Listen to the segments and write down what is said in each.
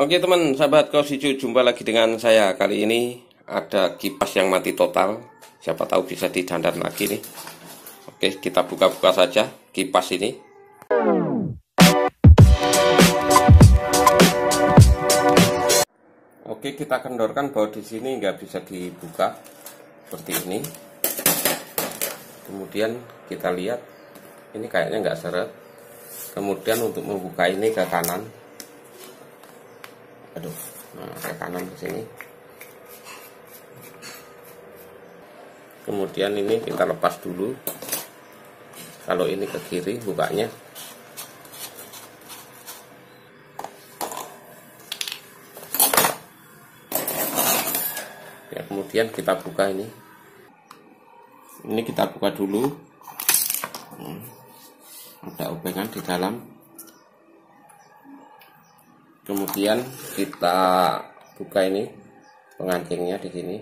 Oke teman sahabat Kosicu jumpa lagi dengan saya. Kali ini ada kipas yang mati total. Siapa tahu bisa didandan lagi nih. Oke kita buka-buka saja kipas ini. Oke kita kendorkan bahwa di sini nggak bisa dibuka seperti ini. Kemudian kita lihat ini kayaknya nggak seret. Kemudian untuk membuka ini ke kanan aduh nah, ke kanan ke sini. Kemudian ini kita lepas dulu. Kalau ini ke kiri bukanya. Ya kemudian kita buka ini. Ini kita buka dulu. Hmm. ada obengan di dalam kemudian kita buka ini pengancingnya di sini.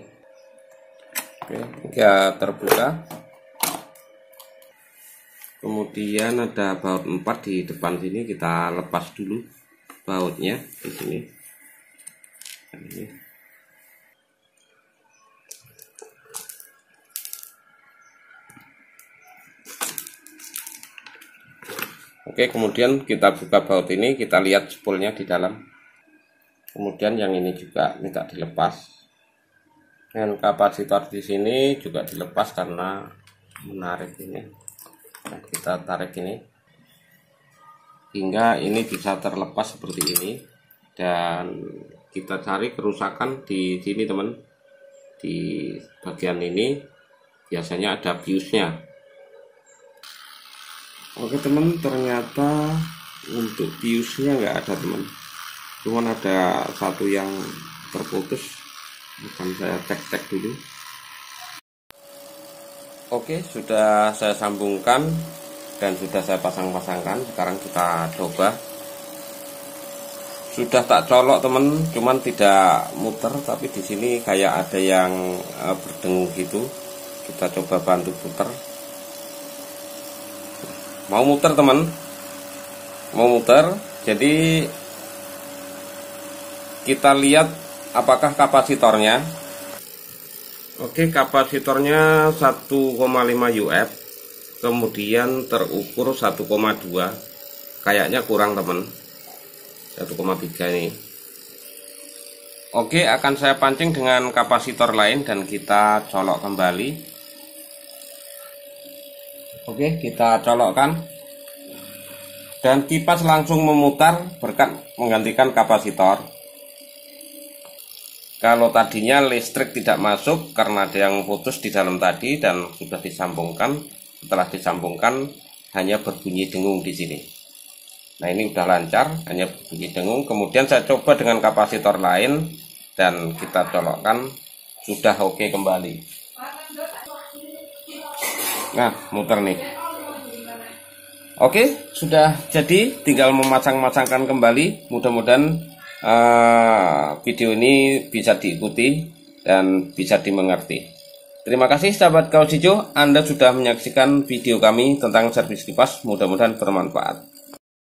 Oke hingga terbuka. Kemudian ada baut 4 di depan sini kita lepas dulu bautnya di sini. Ini Oke, kemudian kita buka baut ini, kita lihat spoolnya di dalam. Kemudian yang ini juga minta dilepas. Dan kapasitor di sini juga dilepas karena menarik ini. Nah, kita tarik ini hingga ini bisa terlepas seperti ini dan kita cari kerusakan di sini teman di bagian ini biasanya ada biusnya Oke teman ternyata untuk biusnya nggak ada teman. Cuman ada satu yang terputus. Akan saya cek-cek dulu. Oke sudah saya sambungkan dan sudah saya pasang-pasangkan. Sekarang kita coba. Sudah tak colok teman cuman tidak muter tapi di sini kayak ada yang eh, berdengung gitu. Kita coba bantu putar mau muter teman. Mau muter. Jadi kita lihat apakah kapasitornya. Oke kapasitornya 1,5 UF kemudian terukur 1,2 kayaknya kurang teman. 1,3 ini. Oke akan saya pancing dengan kapasitor lain dan kita colok kembali Oke, kita colokkan. Dan kipas langsung memutar berkat menggantikan kapasitor. Kalau tadinya listrik tidak masuk karena ada yang putus di dalam tadi dan sudah disambungkan, setelah disambungkan hanya berbunyi dengung di sini. Nah ini udah lancar, hanya berbunyi dengung. Kemudian saya coba dengan kapasitor lain dan kita colokkan, sudah oke kembali. Nah, muter nih. Oke, sudah jadi. Tinggal memasang-masangkan kembali. Mudah-mudahan uh, video ini bisa diikuti dan bisa dimengerti. Terima kasih sahabat kaos hijau. Anda sudah menyaksikan video kami tentang servis kipas. Mudah-mudahan bermanfaat.